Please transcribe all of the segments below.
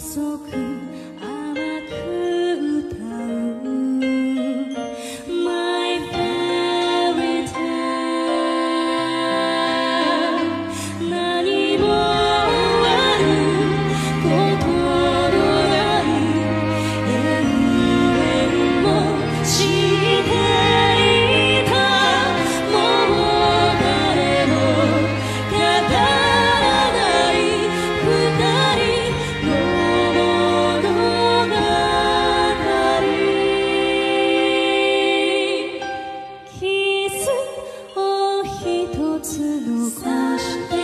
細く此路孤行。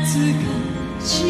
くへ歩いてく懐かしい